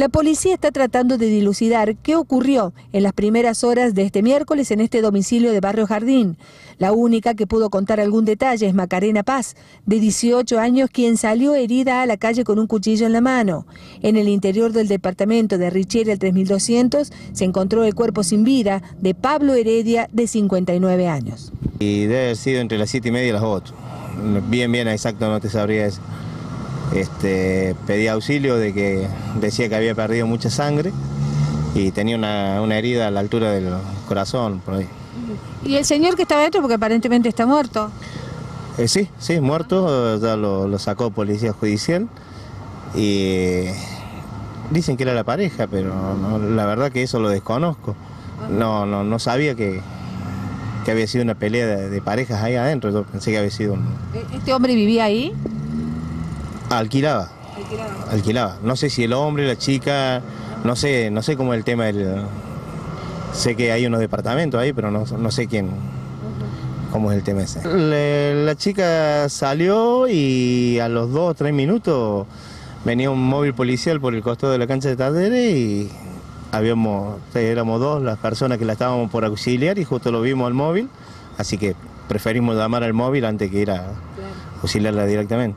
La policía está tratando de dilucidar qué ocurrió en las primeras horas de este miércoles en este domicilio de Barrio Jardín. La única que pudo contar algún detalle es Macarena Paz, de 18 años, quien salió herida a la calle con un cuchillo en la mano. En el interior del departamento de Richieri, el 3200, se encontró el cuerpo sin vida de Pablo Heredia, de 59 años. Y debe haber sido entre las 7 y media y las 8. Bien, bien, exacto, no te sabría eso. Este, pedí auxilio de que decía que había perdido mucha sangre y tenía una, una herida a la altura del corazón, por ahí. ¿Y el señor que estaba dentro, porque aparentemente está muerto? Eh, sí, sí, muerto, ya lo, lo sacó policía judicial y dicen que era la pareja, pero no, la verdad que eso lo desconozco. No, no, no sabía que, que había sido una pelea de, de parejas ahí adentro, yo pensé que había sido un... ¿Este hombre vivía ahí? Alquilaba. Alquilaba. No sé si el hombre, la chica, no sé, no sé cómo es el tema del. Sé que hay unos departamentos ahí, pero no, no sé quién. cómo es el tema ese. Le- la chica salió y a los dos o tres minutos venía un móvil policial por el costado de la cancha de Talleres y habíamos, éramos dos las personas que la estábamos por auxiliar y justo lo vimos al móvil, así que preferimos llamar al móvil antes que ir a auxiliarla directamente.